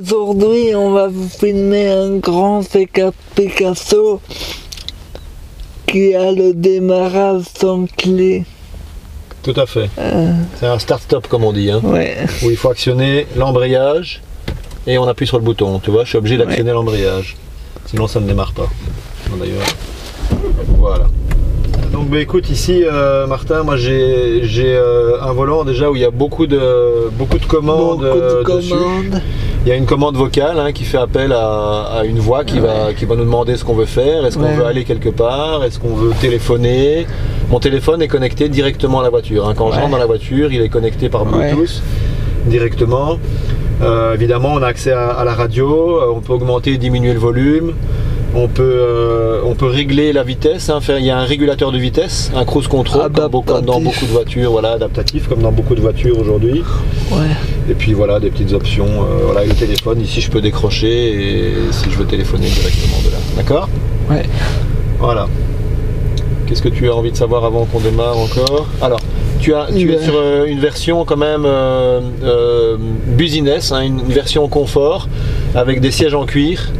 Aujourd'hui, on va vous filmer un grand C4 Picasso qui a le démarrage sans clé. Tout à fait. Euh, C'est un start-stop comme on dit, hein, ouais. où il faut actionner l'embrayage et on appuie sur le bouton. Tu vois, je suis obligé d'actionner l'embrayage. Sinon ça ne démarre pas. D'ailleurs, voilà. Donc bah, écoute ici Martin, moi j'ai j'ai, euh, un volant déjà où il y a beaucoup de beaucoup de commandes Beaucoup de euh, commandes. Il y a une commande vocale hein, qui fait appel à, à une voix qui, va, qui va nous demander ce qu'on veut faire. Est-ce qu'on Ouais. veut aller quelque part? Est-ce qu'on veut téléphoner? Mon téléphone est connecté directement à la voiture. hein. Quand je Ouais. rentre dans la voiture, il est connecté par. Bluetooth directement. Euh, évidemment, on a accès à, à la radio. Euh, On peut augmenter et diminuer le volume. On peut, euh, on peut régler la vitesse. hein, faire, il y a un régulateur de vitesse, un cruise control, comme, dans beaucoup de voitures, voilà, adaptatif, comme dans beaucoup de voitures aujourd'hui. Ouais. Et puis voilà, des petites options. euh, voilà, le téléphone, ici je peux décrocher et si je veux téléphoner directement de là. D'accord? Ouais. Voilà. Qu'est-ce que tu as envie de savoir avant qu'on démarre encore? Alors, tu, as, tu es sur euh, une version quand même business, hein, une version confort avec des sièges en cuir.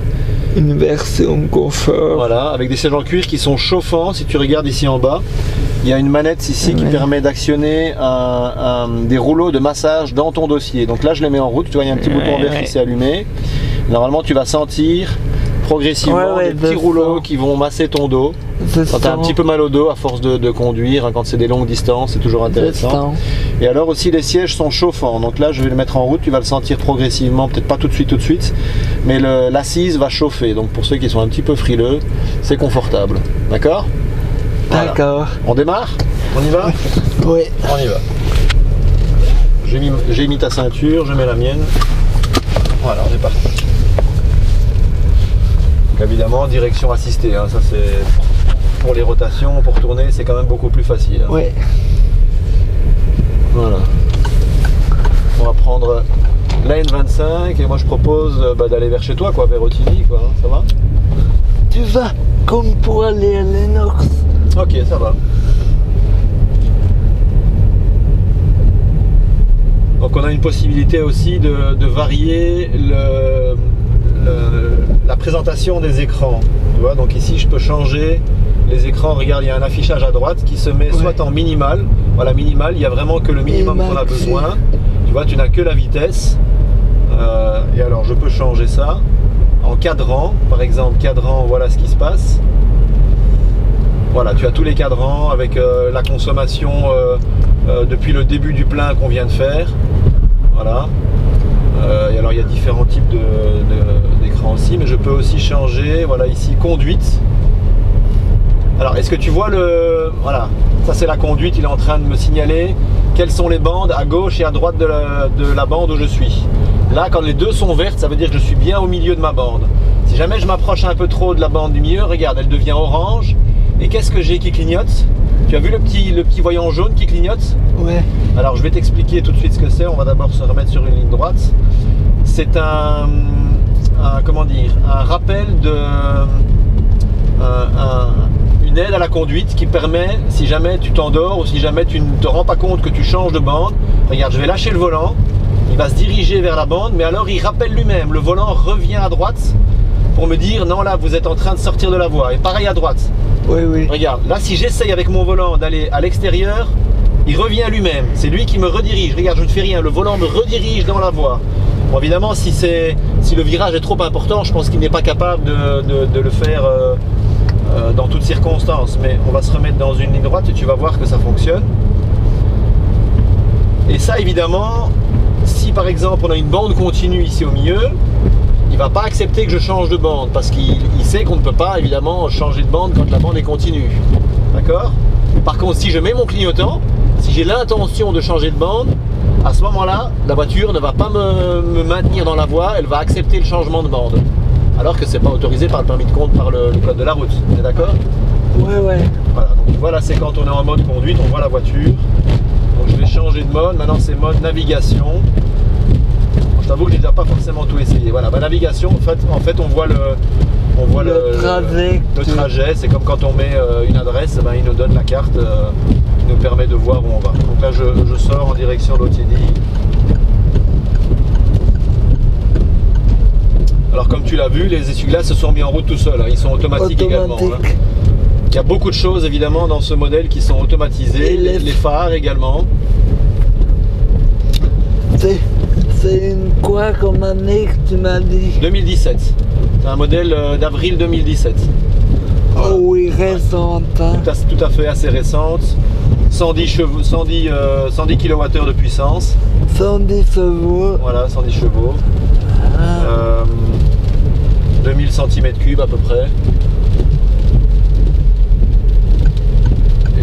Une version confort. Voilà, avec des sièges en cuir qui sont chauffants. Si tu regardes ici en bas, il y a une manette ici qui permet d'actionner un- un- des rouleaux de massage dans ton dossier. Donc là, je les mets en route. Tu vois, il y a un petit Ouais, bouton vert ouais. qui s'est allumé. Normalement, tu vas sentir progressivement des petits rouleaux qui vont masser ton dos. Quand tu as un petit peu mal au dos à force de, de conduire, hein, quand c'est des longues distances, c'est toujours intéressant. Et alors aussi les sièges sont chauffants. Donc là je vais le mettre en route, tu vas le sentir progressivement, peut-être pas tout de suite tout de suite, mais l'assise va chauffer. Donc pour ceux qui sont un petit peu frileux, c'est confortable. D'accord Voilà. D'accord. On démarre On y va Oui. On y va. J'ai mis, ta ceinture, je mets la mienne. Voilà, on est parti. Donc évidemment, direction assistée, hein, ça c'est pour les rotations, pour tourner, c'est quand même beaucoup plus facile. hein. Ouais. Voilà. On va prendre la N25 et moi je propose euh, bah, d'aller vers chez toi, quoi, vers Otigny, quoi. hein, Ça va Tu vas comme pour aller à l'Enox. Ok, ça va. Donc on a une possibilité aussi de, de varier le- le- la présentation des écrans. Tu vois, donc ici je peux changer les écrans. Regarde, il y a un affichage à droite qui se met Ouais. soit en minimal. Voilà, minimal, il y a vraiment que le minimum qu'on a besoin. Tu vois, tu n'as que la vitesse. Euh, et alors je peux changer ça en cadran. Par exemple, cadran, voilà ce qui se passe. Voilà, tu as tous les cadrans avec euh, la consommation euh, depuis le début du plein qu'on vient de faire. Voilà. Et alors il y a différents types d'écrans aussi, mais je peux aussi changer, voilà ici, conduite. Alors est-ce que tu vois le... Voilà, ça c'est la conduite, il est en train de me signaler quelles sont les bandes à gauche et à droite de la bande où je suis. Là, quand les deux sont vertes, ça veut dire que je suis bien au milieu de ma bande. Si jamais je m'approche un peu trop de la bande du milieu, regarde, elle devient orange. Et qu'est-ce que j'ai qui clignote? Tu as vu le petit, le petit voyant jaune qui clignote? Ouais. alors je vais t'expliquer tout de suite ce que c'est. On va d'abord se remettre sur une ligne droite. C'est un, un- comment dire, un rappel de un- un- une aide à la conduite qui permet, si jamais tu t'endors ou si jamais tu ne te rends pas compte que tu changes de bande, regarde, je vais lâcher le volant. Il va se diriger vers la bande, mais alors il rappelle lui-même. Le volant revient à droite pour me dire non là vous êtes en train de sortir de la voie. Et pareil à droite. Oui, oui. Regarde, là si j'essaye avec mon volant d'aller à l'extérieur, il revient lui-même. C'est lui qui me redirige. Regarde, je ne fais rien. Le volant me redirige dans la voie. Bon, évidemment, si, c'est, si le virage est trop important, je pense qu'il n'est pas capable de, de- de le faire euh, euh, dans toutes circonstances. Mais on va se remettre dans une ligne droite et tu vas voir que ça fonctionne. Et ça, évidemment, si par exemple on a une bande continue ici au milieu, il va pas accepter que je change de bande parce qu'il il sait qu'on ne peut pas évidemment changer de bande quand la bande est continue. D'accord? Par contre, si je mets mon clignotant, si j'ai l'intention de changer de bande, à ce moment-là, la voiture ne va pas me, me maintenir dans la voie, elle va accepter le changement de bande. Alors que c'est pas autorisé par le permis de compte, par le, le code de la route. On est d'accord? Ouais, ouais. Voilà, donc tu vois là c'est quand on est en mode conduite, on voit la voiture. Changer de mode, maintenant c'est mode navigation. Je t'avoue que j'ai déjà pas forcément tout essayé. Voilà, ma navigation, en fait, en fait on voit le, on voit Le trajet le, trajet. C'est comme quand on met euh, une adresse, ben, il nous donne la carte euh, qui nous permet de voir où on va. Donc là je, je sors en direction d'Otidi. comme tu l'as vu, les essuie-glaces se sont mis en route tout seuls. hein. Ils sont automatiques également. hein. Il y a beaucoup de choses évidemment dans ce modèle qui sont automatisées. Les- phares également. C'est, une quoi comme année que tu m'as dit? 2017. C'est un modèle euh, d'avril 2017. Oh oui, récente. Hein. Tout à, tout à fait assez récente. 110 chevaux, 110, euh, 110 kWh de puissance. 110 chevaux. Voilà, 110 chevaux. Ah, Euh, 2000 cm3 à peu près.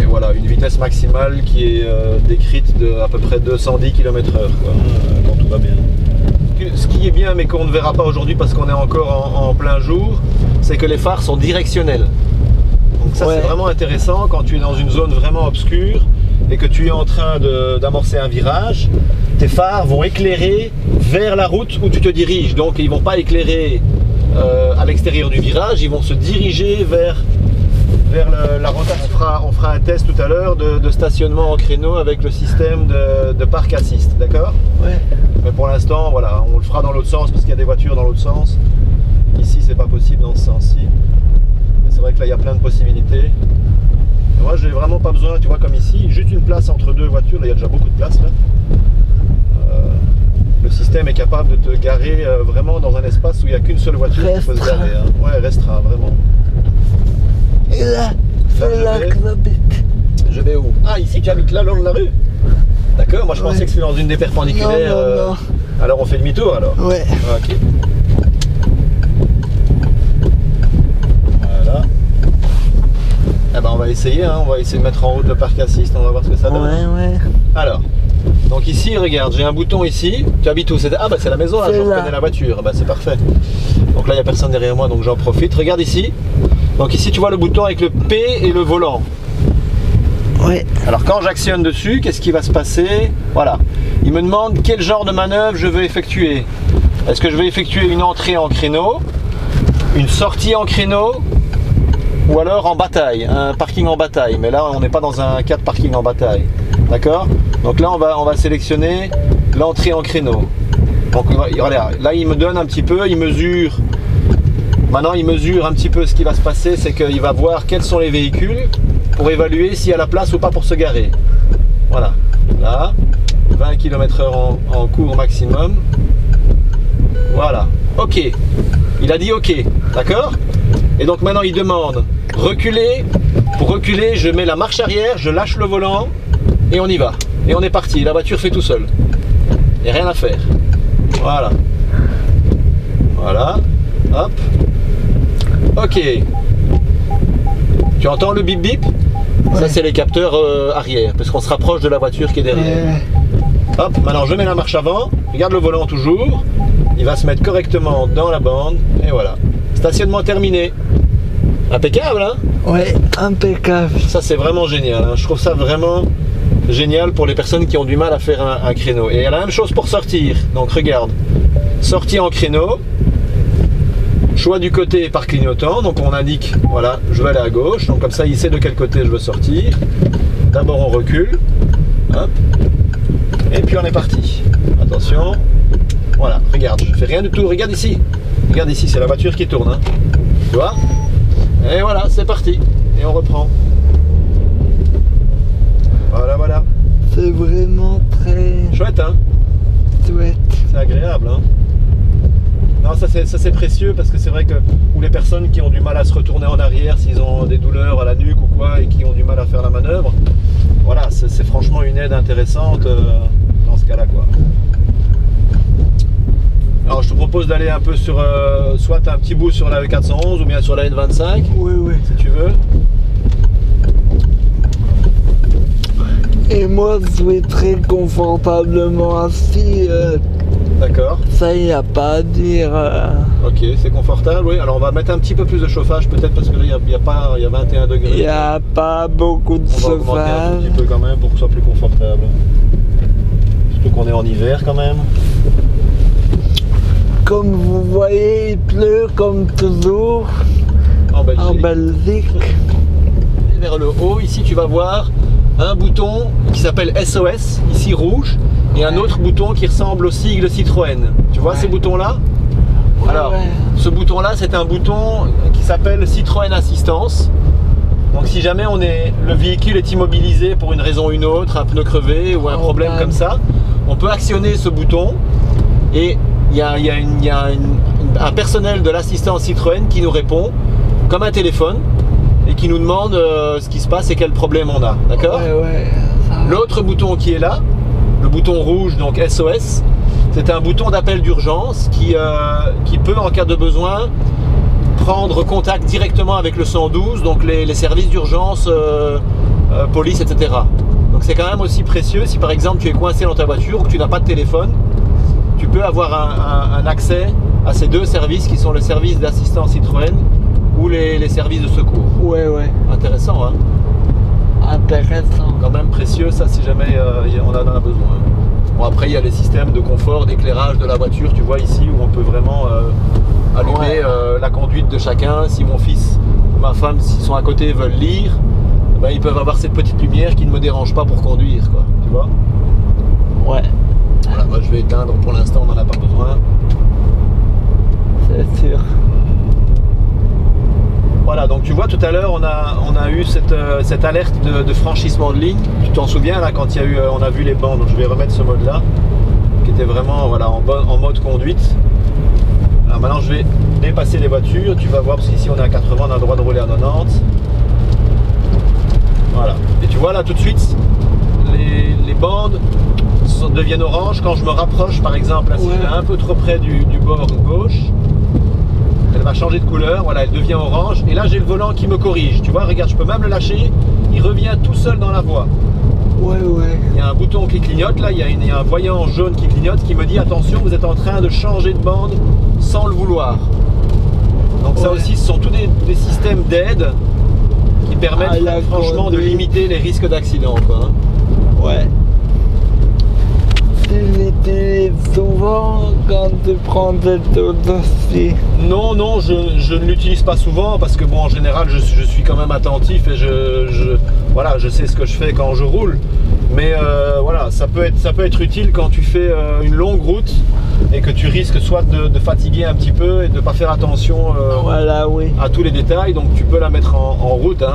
Et voilà, une vitesse maximale qui est euh, décrite de à peu près 210 km/h euh, quand tout va bien. Ce qui est bien mais qu'on ne verra pas aujourd'hui parce qu'on est encore en, en plein jour, c'est que les phares sont directionnels. Donc ça Ouais. c'est vraiment intéressant quand tu es dans une zone vraiment obscure et que tu es en train d'amorcer un virage, tes phares vont éclairer vers la route où tu te diriges. Donc ils vont pas éclairer euh, à l'extérieur du virage, ils vont se diriger vers, vers le- la rotation. On fera, on fera un test tout à l'heure de, de stationnement en créneau avec le système de, de parc assist, d'accord? Ouais. Mais pour l'instant, voilà, on le fera dans l'autre sens parce qu'il y a des voitures dans l'autre sens. Ici, c'est pas possible dans ce sens-ci. Mais c'est vrai que là, il y a plein de possibilités. Et moi, j'ai vraiment pas besoin, tu vois, comme ici, juste une place entre deux voitures. Là, il y a déjà beaucoup de place là. Euh, le système est capable de te garer euh, vraiment dans un espace où il n'y a qu'une seule voiture qui peut se garer. hein. Ouais, restreint, vraiment. Et là, c'est je vais. Je vais où? Ah, ici, tu habites là, le long de la rue? D'accord, moi je Ouais. pensais que c'était dans une des perpendiculaires. Non, non, euh. Alors on fait demi-tour alors Ouais. Ah, Ok. Voilà. Eh ben on va essayer, hein. on va essayer de mettre en route le parc assist, on va voir ce que ça donne. Ouais, ouais. Alors, donc ici, regarde, j'ai un bouton ici. Tu habites où? C'est- Ah bah c'est la maison là, je là. reconnais la voiture. Ah, Bah c'est parfait. Donc là, il n'y a personne derrière moi, donc j'en profite. Regarde ici. Donc ici, tu vois le bouton avec le P et le volant. Ouais. Alors quand j'actionne dessus, qu'est-ce qui va se passer? Voilà. Il me demande quel genre de manœuvre je veux effectuer. Est-ce que je vais effectuer une entrée en créneau, une sortie en créneau, ou alors en bataille, un parking en bataille? Mais là, on n'est pas dans un cas de parking en bataille. D'accord? Donc là, on va, on va sélectionner l'entrée en créneau. Donc voilà, là, il me donne un petit peu, il mesure. Maintenant, il mesure un petit peu ce qui va se passer, c'est qu'il va voir quels sont les véhicules pour évaluer s'il y a la place ou pas pour se garer. Voilà. Là, 20 km/h en, en cours maximum. Voilà. Ok. Il a dit ok. D'accord? Et donc maintenant, il demande reculer. Pour reculer, je mets la marche arrière, je lâche le volant et on y va. Et on est parti. La voiture fait tout seul. Il n'y a rien à faire. Voilà. Voilà. Hop. Ok. Tu entends le bip bip Ça c'est les capteurs euh, arrière, parce qu'on se rapproche de la voiture qui est derrière. Ouais. Hop, maintenant je mets la marche avant, regarde le volant toujours, il va se mettre correctement dans la bande, et voilà. Stationnement terminé. Impeccable, hein? Ouais, impeccable. Ça c'est vraiment génial, hein. je trouve ça vraiment génial pour les personnes qui ont du mal à faire un, créneau. Et la même chose pour sortir, donc regarde, sortie en créneau, choix du côté par clignotant, donc on indique, voilà, je vais aller à gauche, donc comme ça il sait de quel côté je veux sortir. D'abord on recule, hop, et puis on est parti. Attention, voilà, regarde, je fais rien du tout, regarde ici, regarde ici, c'est la voiture qui tourne, hein. tu vois? Et voilà, c'est parti, et on reprend. Voilà, voilà, C'est vraiment très chouette, hein? chouette. C'est agréable, hein? Non, ça c'est, ça c'est précieux parce que c'est vrai que ou les personnes qui ont du mal à se retourner en arrière, s'ils ont des douleurs à la nuque ou quoi, et qui ont du mal à faire la manœuvre, voilà, c'est, c'est franchement une aide intéressante euh, dans ce cas-là, quoi. Alors je te propose d'aller un peu sur, euh, soit un petit bout sur la 411 ou bien sur la N25, Oui, oui. si tu veux. Et moi, je suis très confortablement assis. euh, D'accord. ça, y a pas à dire. euh, Ok, c'est confortable, oui. Alors on va mettre un petit peu plus de chauffage peut-être parce que là il y a, il y a pas, il y a 21 degrés. Il n'y a pas beaucoup de On va augmenter un tout chauffage. petit peu quand même pour que ce soit plus confortable. Surtout qu'on est en hiver quand même. Comme vous voyez, il pleut comme toujours En Belgique. en Belgique. Et vers le haut, ici tu vas voir un bouton qui s'appelle SOS, ici rouge, et un autre bouton qui ressemble au sigle Citroën. Tu vois Ouais. ces boutons-là Alors, ouais. ce bouton-là, c'est un bouton qui s'appelle Citroën Assistance. Donc, si jamais on est, le véhicule est immobilisé pour une raison ou une autre, un pneu crevé ou un Oh, problème man. comme ça, on peut actionner ce bouton et il y a, il y a une- il y a une- un personnel de l'assistance Citroën qui nous répond comme un téléphone et qui nous demande euh, ce qui se passe et quel problème on a. D'accord Ouais, ouais. L'autre bouton qui est là, le bouton rouge, donc SOS, c'est un bouton d'appel d'urgence qui, euh, qui peut, en cas de besoin, prendre contact directement avec le 112, donc les, les services d'urgence, euh, euh, police, etc. Donc c'est quand même aussi précieux si par exemple tu es coincé dans ta voiture ou que tu n'as pas de téléphone, tu peux avoir un, un- un accès à ces deux services qui sont le service d'assistance Citroën ou les, les services de secours. Ouais, ouais. Intéressant, hein Intéressant. quand même précieux ça si jamais euh, y- on en a besoin. Bon après il y a les systèmes de confort, d'éclairage de la voiture, tu vois ici où on peut vraiment euh, allumer Ouais. euh, la conduite de chacun. Si mon fils ou ma femme s'ils sont à côté veulent lire, ben, ils peuvent avoir cette petite lumière qui ne me dérange pas pour conduire quoi, tu vois. Ouais, Voilà, moi je vais éteindre pour l'instant on n'en a pas besoin. c'est sûr. Voilà, donc tu vois tout à l'heure on a, on a eu cette, euh, cette alerte de, de franchissement de ligne. Tu t'en souviens là quand il y a eu, euh, on a vu les bancs, donc je vais remettre ce mode là, qui était vraiment voilà, en, bon- en mode conduite. Alors maintenant je vais dépasser les voitures, tu vas voir parce qu'ici on est à 80, on a le droit de rouler à 90. Voilà. Et tu vois là tout de suite, les, les bandes deviennent orange quand je me rapproche par exemple, là, si Ouais. je vais un peu trop près du, du bord gauche, elle va changer de couleur, voilà, elle devient orange. Et là, j'ai le volant qui me corrige. Tu vois, regarde, je peux même le lâcher. Il revient tout seul dans la voie. Ouais, ouais. Il y a un bouton qui clignote, là, il y a, une- il y a un voyant jaune qui clignote qui me dit attention, vous êtes en train de changer de bande sans le vouloir. Donc ça aussi, ce sont tous des, des systèmes d'aide qui permettent Ah, franchement de limiter les risques d'accident. hein. Ouais. Tu l'utilises souvent quand tu prends cette aussi. Non, non, je, je ne l'utilise pas souvent parce que bon, en général, je, suis- je suis quand même attentif et je, je- voilà, je sais ce que je fais quand je roule. Mais euh, voilà, ça peut être, ça peut être utile quand tu fais euh, une longue route et que tu risques soit de, de fatiguer un petit peu et de ne pas faire attention euh, Voilà, oui. à tous les détails. Donc tu peux la mettre en, en route. hein.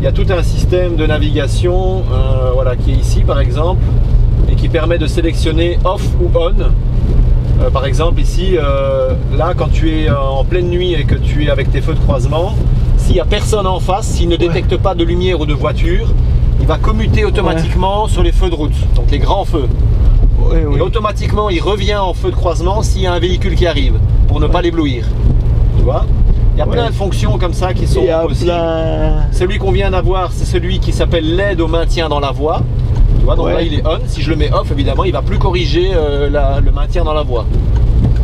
Il y a tout un système de navigation, euh, voilà, qui est ici par exemple et qui permet de sélectionner off ou on. Euh, par exemple ici, euh, là quand tu es euh, en pleine nuit et que tu es avec tes feux de croisement, s'il n'y a personne en face, s'il ne détecte pas de lumière ou de voiture, il va commuter automatiquement sur les feux de route, donc les grands feux. Oui, oui. Et automatiquement il revient en feu de croisement s'il y a un véhicule qui arrive, pour ne pas l'éblouir. Tu vois? Il y a plein de fonctions comme ça qui sont possibles. plein. Celui qu'on vient d'avoir, c'est celui qui s'appelle l'aide au maintien dans la voie. Tu vois, donc Ouais. là il est on. Si je le mets off, évidemment, il va plus corriger euh, la- le maintien dans la voie.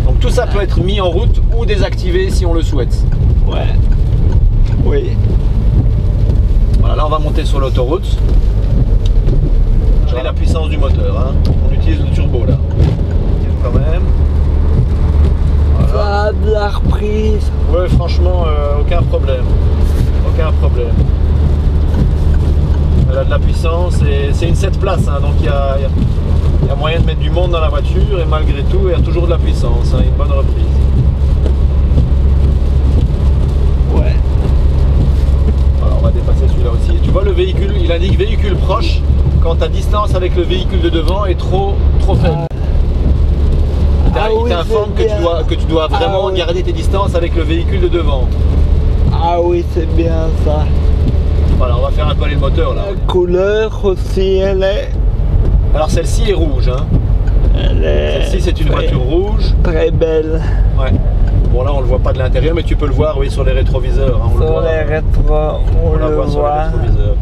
Donc tout ça peut être mis en route ou désactivé si on le souhaite. Ouais. Oui. Voilà, là on va monter sur l'autoroute. J'ai la puissance du moteur. hein. On utilise le turbo là. Quand même. Voilà. De la reprise. Ouais, franchement, euh, aucun problème. Aucun problème. Elle a de la puissance et c'est une 7 places, hein, donc il y a, y y moyen de mettre du monde dans la voiture et malgré tout, il y a toujours de la puissance, hein, une bonne reprise. Ouais. Voilà, on va dépasser celui-là aussi. Tu vois le véhicule, il indique véhicule proche quand ta distance avec le véhicule de devant est trop, trop faible. Il Ah il oui, t'informe c'est que tu, dois, que tu dois Ah vraiment oui. garder tes distances avec le véhicule de devant. Ah oui, c'est bien ça. Voilà, on va faire un peu aller le moteur là. La couleur aussi, elle est. Alors celle-ci est rouge. Hein. Elle est Celle-ci c'est une très- voiture rouge. Très belle. Ouais. Bon là on le voit pas de l'intérieur mais tu peux le voir oui sur les rétroviseurs. hein, on le Sur voit, les rétros, on, on la le voit sur les voit. rétroviseurs.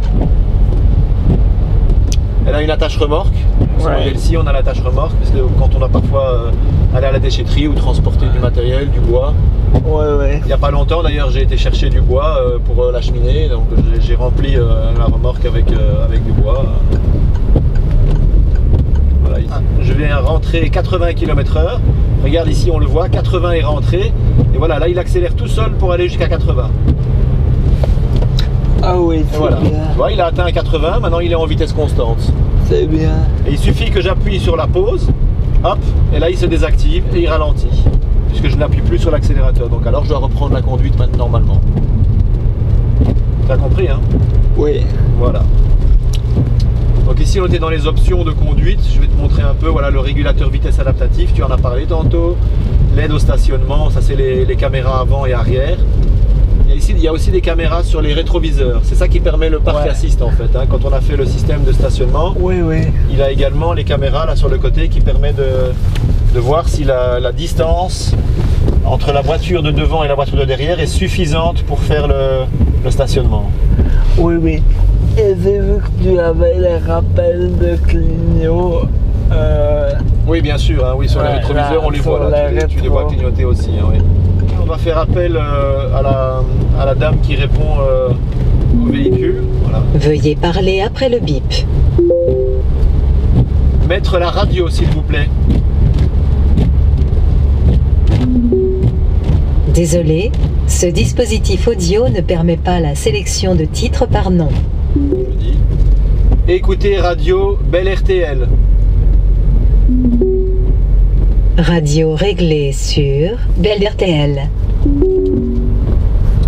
Elle a une attache remorque. Sur Ouais. modèle-ci on a l'attache remorque parce que quand on a parfois euh, allé à la déchetterie ou transporter du matériel, du bois. Ouais, ouais. Il n'y a pas longtemps d'ailleurs j'ai été chercher du bois euh, pour euh, la cheminée donc j'ai- rempli la remorque avec, avec du bois. Voilà, ici. Je vais rentrer 80 km/h. Regarde ici, on le voit, 80 est rentré. Et voilà, là il accélère tout seul pour aller jusqu'à 80. Ah oui, c'est voilà. bien. Tu vois, il a atteint 80, maintenant il est en vitesse constante. C'est bien. Et il suffit que j'appuie sur la pause, hop, et là il se désactive et il ralentit. puisque je n'appuie plus sur l'accélérateur. Donc alors je dois reprendre la conduite maintenant normalement. Tu as compris, hein? Oui. Voilà. Donc ici on était dans les options de conduite. Je vais te montrer un peu voilà, le régulateur vitesse adaptatif. Tu en as parlé tantôt. L'aide au stationnement, ça c'est les, les caméras avant et arrière. Il y, a ici, il y a aussi des caméras sur les rétroviseurs. C'est ça qui permet le parc Ouais. assist en fait. hein. Quand on a fait le système de stationnement, Oui, oui. il a également les caméras là sur le côté qui permet de, de voir si la, la distance entre la voiture de devant et la voiture de derrière est suffisante pour faire le, le stationnement. Oui, oui. Et j'ai vu que tu avais les rappels de clignot. Euh, Oui, bien sûr, hein, oui, sur les rétroviseurs, là, on les voit là, tu, les tu les vois clignoter aussi. hein, oui. On va faire appel euh, à, la, à la dame qui répond euh, au véhicule. Voilà. Veuillez parler après le bip. Mettre la radio, s'il vous plaît. Désolé, ce dispositif audio ne permet pas la sélection de titres par nom. Écoutez radio Belle RTL. Radio réglée sur Belle RTL.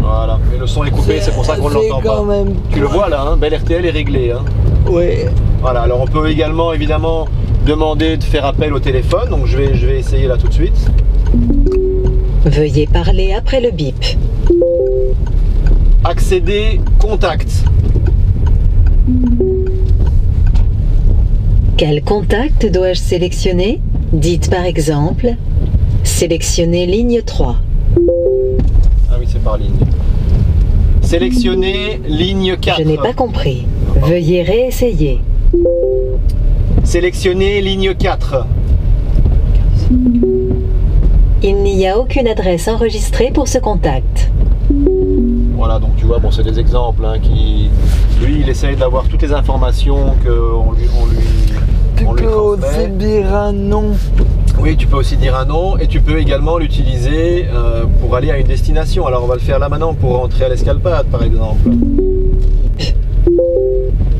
Voilà. Mais le son est coupé, c'est pour ça qu'on ne l'entend pas. même. Tu le vois là, hein, Belle RTL est réglé. Hein. Oui. Voilà, alors on peut également évidemment demander de faire appel au téléphone, donc je vais, je vais essayer là tout de suite. Veuillez parler après le bip. Accéder contact. Quel contact dois-je sélectionner? Dites par exemple Sélectionnez ligne 3. Ah oui, c'est par ligne. Sélectionner ligne 4. Je n'ai pas compris. Veuillez réessayer. Sélectionner ligne 4. Il n'y a aucune adresse enregistrée pour ce contact. Voilà, donc tu vois, bon, c'est des exemples hein, qui. Lui, il essaye d'avoir toutes les informations qu'on lui, on lui, Tu on lui peux aussi transmet. dire un nom. Oui, tu peux aussi dire un nom et tu peux également l'utiliser euh, pour aller à une destination. Alors, on va le faire là maintenant pour rentrer à l'escalpade, par exemple.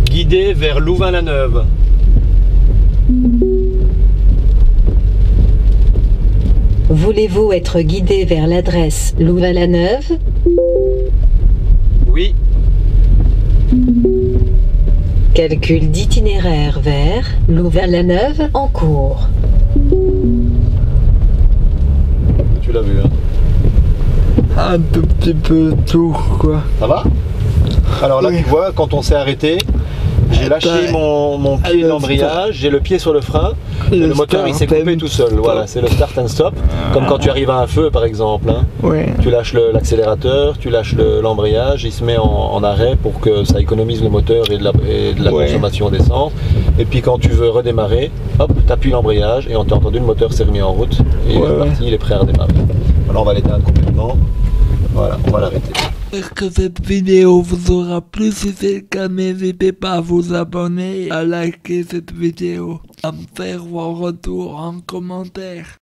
Guider vers Louvain-la-Neuve. Voulez-vous être guidé vers l'adresse Louvain-la-Neuve? Oui, Calcul d'itinéraire vers Louvain-la-Neuve en cours. tu l'as vu. Hein. Un tout petit peu tout, quoi. Ça va? Alors là, Oui. tu vois, quand on s'est arrêté, j'ai lâché mon, mon pied d'embrayage, j'ai le pied sur le frein, et Le moteur il s'est coupé tout seul. Voilà, c'est le start and stop. Comme quand tu arrives à un feu par exemple. hein. Tu lâches l'accélérateur, tu lâches le- l'embrayage, il se met en, en arrêt pour que ça économise le moteur et de la, et de la Ouais. consommation d'essence. Et puis quand tu veux redémarrer, hop, tu appuies l'embrayage et on t'a entendu, le moteur s'est remis en route et il est parti, il est prêt à redémarrer. Alors on va l'éteindre complètement. Voilà, on va l'arrêter. J'espère que cette vidéo vous aura plu. Si c'est le cas, n'hésitez pas à vous abonner à liker cette vidéo. À me faire vos retours en commentaire.